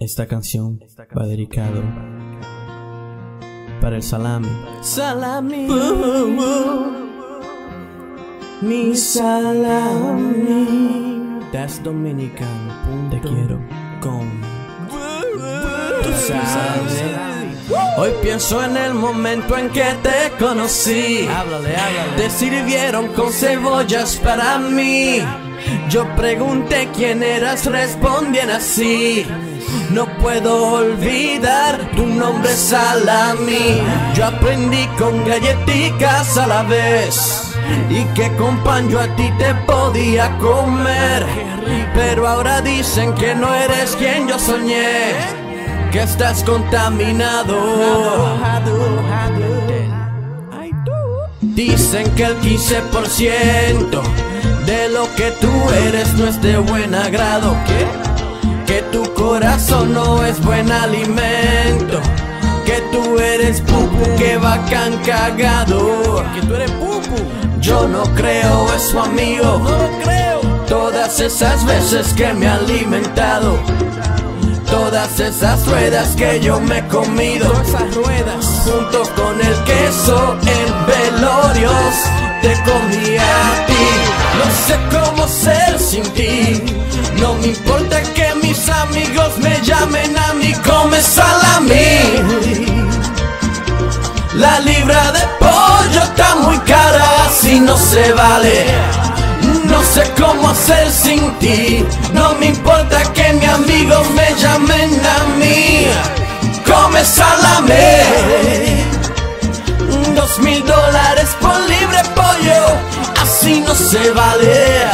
Esta canción va dedicado para el salami. Salami. Mi salami. That's Dominican. Te quiero con. Tú sabes. Hoy pienso en el momento en que te conocí. Háblale, háblale. Te sirvieron con cebollas para mí. Yo pregunté quién eras, respondían así. No puedo olvidar tu nombre salami. Yo aprendí con galletitas a la vez. Y que con pan yo a ti te podía comer. Pero ahora dicen que no eres quien yo soñé. Que estás contaminado. Dicen que el 15% de lo que tú eres no es de buen agrado. ¿Qué? Que tu corazón no es buen alimento. Que tú eres pupu, que bacán cagado. Que tú eres pupu. Yo no creo eso, amigo. No lo creo. Todas esas veces que me he alimentado. Todas esas ruedas que yo me he comido. Esas ruedas. Junto con el queso en velorios te comía a ti. No sé cómo ser sin ti. No me importa que amigos me llamen a mí come salami. La libra de pollo está muy cara, así no se vale. No sé cómo hacer sin ti. No me importa que mis amigos me llamen a mí. Come salame. Dos mil dólares por libre pollo. Así no se vale.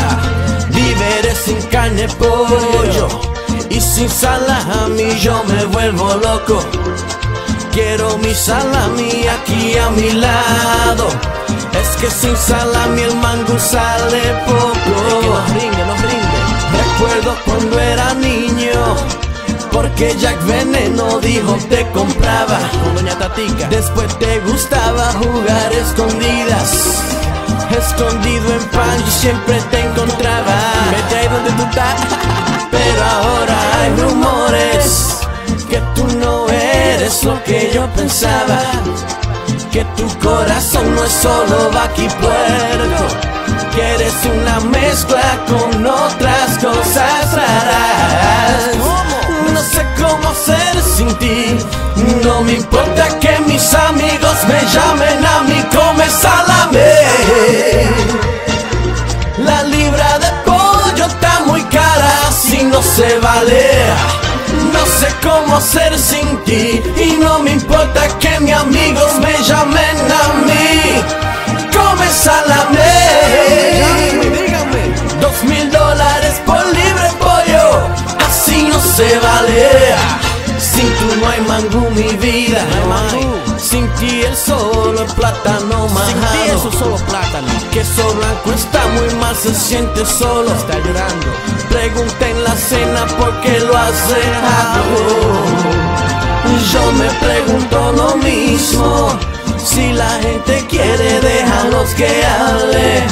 Viveré sin carne pollo. Y sin salami yo me vuelvo loco. Quiero mi salami aquí a mi lado. Es que sin salami el mango sale poco. Que nos brinde. Recuerdo cuando era niño. Porque Jack Veneno dijo te compraba. Con Doña Tatica. Después te gustaba jugar escondidas. Escondido en pan y siempre te encontraba. Yo pensaba. Que tu corazón no es solo vaqui puerco. Que eres una mezcla con otras cosas raras. No sé cómo ser sin ti. No me importa que mis amigos me llamen a mí come salame. La libra de pollo está muy cara, así no se vale. Cómo ser sin ti y no me importa que mis amigos me llamen a mí. Come salame. Dígame. Dos mil dólares por libre pollo, así no se vale. Sin tú no hay mangú mi vida, No hay mangú. Sin ti el solo el plátano Sin ti majado. eso solo plátano. Queso blanco está muy mal, se siente solo. Está llorando. Pregunta en la cena por Yo me pregunto lo mismo. Si la gente quiere, déjalos que hable.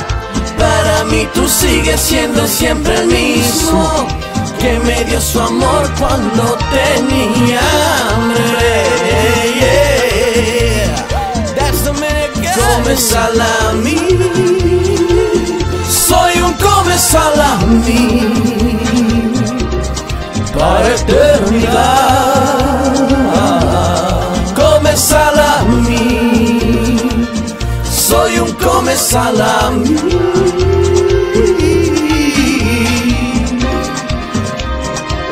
Para mí tú sigues siendo siempre el mismo. Que me dio su amor cuando tenía hambre. Yeah. That's salami. Soy un come salami.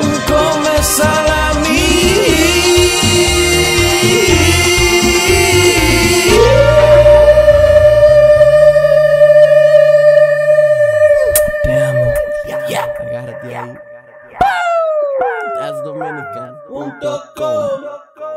Un come salami. Te amo. Ya. Agárrate ahí. That's Dominican. Punto com.